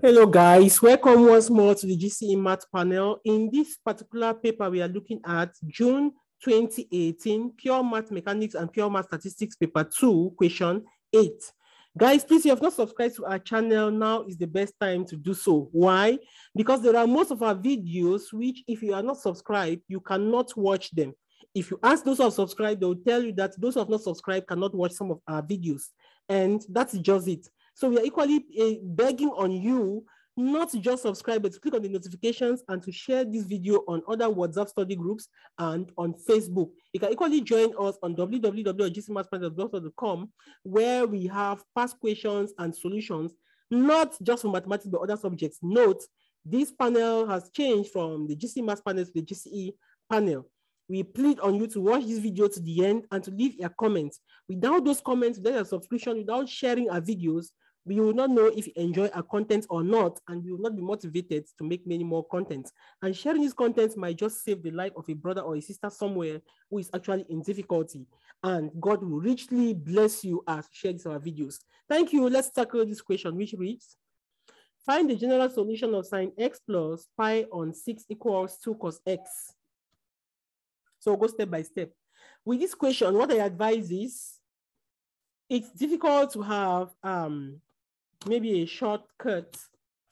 Hello guys, welcome once more to the GCE Math panel. In this particular paper, we are looking at June 2018, Pure Math Mechanics and Pure Math Statistics paper two, question eight. Guys, please, if you have not subscribed to our channel, now is the best time to do so. Why? Because there are most of our videos, which if you are not subscribed, you cannot watch them. If you ask those who have subscribed, they'll tell you that those who have not subscribed cannot watch some of our videos. And that's just it. So we are equally uh, begging on you not to just subscribe, but to click on the notifications and to share this video on other WhatsApp study groups and on Facebook. You can equally join us on www.gcmathspanel.com where we have past questions and solutions, not just for mathematics, but other subjects. Note, this panel has changed from the GCE Maths panel to the GCE panel. We plead on you to watch this video to the end and to leave your comments. Without those comments, without a subscription, without sharing our videos, we will not know if you enjoy our content or not, and we will not be motivated to make many more content. And sharing this content might just save the life of a brother or a sister somewhere who is actually in difficulty. And God will richly bless you as you share these our videos. Thank you. Let's tackle this question, which reads, find the general solution of sine x plus pi on 6 equals 2 cos x. So go step by step. With this question, what I advise is, it's difficult to have um, maybe a shortcut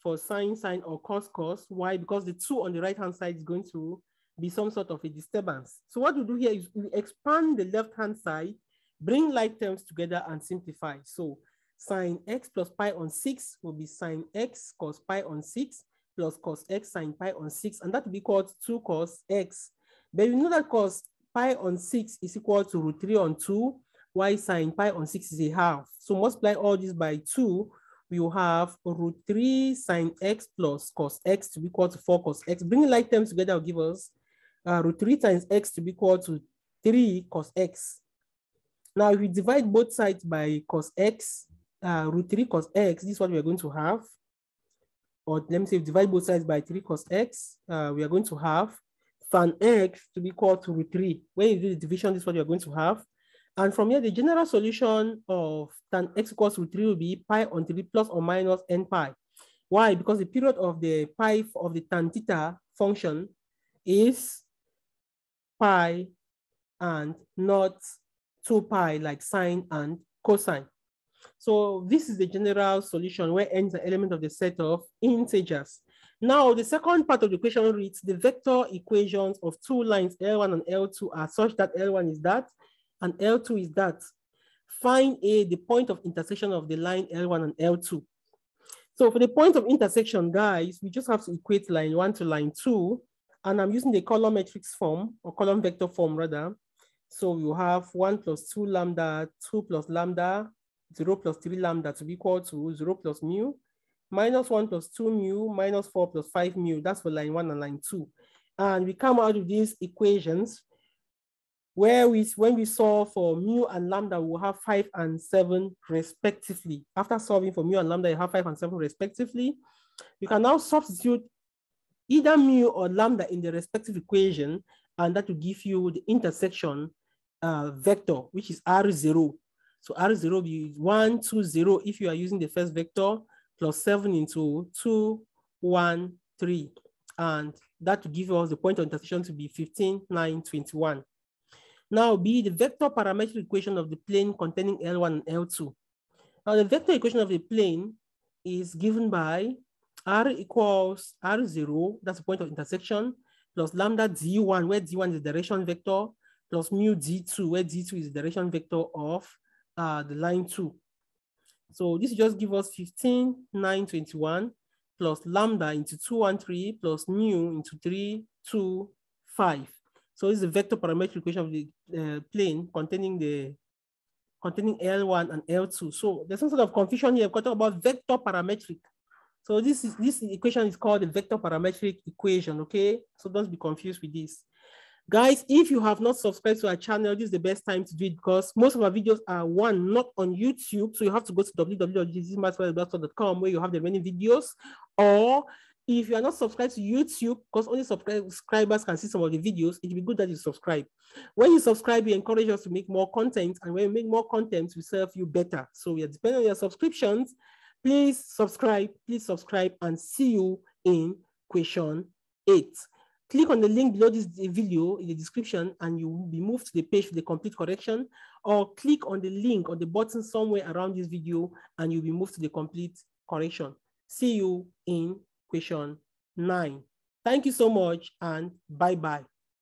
for sine, sine, or cos, cos. Why? Because the two on the right-hand side is going to be some sort of a disturbance. So what we do here is we expand the left-hand side, bring like terms together and simplify. So sine x plus pi on 6 will be sine x cos pi on 6 plus cos x sine pi on 6, and that will be called 2 cos x. But you know that cos pi on 6 is equal to root 3 on 2, while sine pi on 6 is a half. So multiply all this by 2 we will have root 3 sine x plus cos x to be equal to 4 cos x. Bringing like terms together will give us uh, root 3 times x to be equal to 3 cos x. Now, if we divide both sides by cos x, uh, root 3 cos x, this is what we are going to have. Or let me say, divide both sides by 3 cos x, uh, we are going to have tan x to be equal to root 3. When you do the division, this is what you're going to have. And from here, the general solution of tan x equals to 3 will be pi on 3 plus or minus n pi. Why? Because the period of the pi of the tan theta function is pi and not 2 pi like sine and cosine. So this is the general solution where n is an element of the set of integers. Now, the second part of the equation reads the vector equations of two lines L1 and L2 are such that L1 is that and L2 is that. Find A, the point of intersection of the line L1 and L2. So for the point of intersection, guys, we just have to equate line one to line two. And I'm using the column matrix form or column vector form rather. So we have one plus two lambda, two plus lambda, zero plus three lambda to be equal to zero plus mu, minus one plus two mu, minus four plus five mu. That's for line one and line two. And we come out of these equations where we, when we solve for mu and lambda, we'll have five and seven respectively. After solving for mu and lambda, you have five and seven respectively. You can now substitute either mu or lambda in the respective equation, and that will give you the intersection uh, vector, which is R0. So R0 will be one, two, zero if you are using the first vector, plus seven into two, one, three. And that will give us the point of intersection to be 15, 9, 21. Now B, the vector parametric equation of the plane containing L1 and L2. Now the vector equation of the plane is given by R equals R0, that's the point of intersection, plus lambda D1, where D1 is the direction vector, plus mu D2, where D2 is the direction vector of uh, the line 2. So this just give us 15, 9, 21, plus lambda into 213, plus mu into 3, 2, 5. So it's a vector parametric equation of the uh, plane containing the containing L1 and L2. So there's some sort of confusion here. We're talking about vector parametric. So this is this equation is called the vector parametric equation. Okay, so don't be confused with this. Guys, if you have not subscribed to our channel, this is the best time to do it because most of our videos are one, not on YouTube. So you have to go to www.gcmathspanel.com where you have the many videos, or if you are not subscribed to YouTube, because only subscribers can see some of the videos, it'd be good that you subscribe. When you subscribe, you encourage us to make more content, and when we make more content, we serve you better. So we are depending on your subscriptions. Please subscribe, please subscribe and see you in question eight. Click on the link below this video in the description and you will be moved to the page for the complete correction or click on the link on the button somewhere around this video and you'll be moved to the complete correction. See you in question nine. Thank you so much and bye-bye.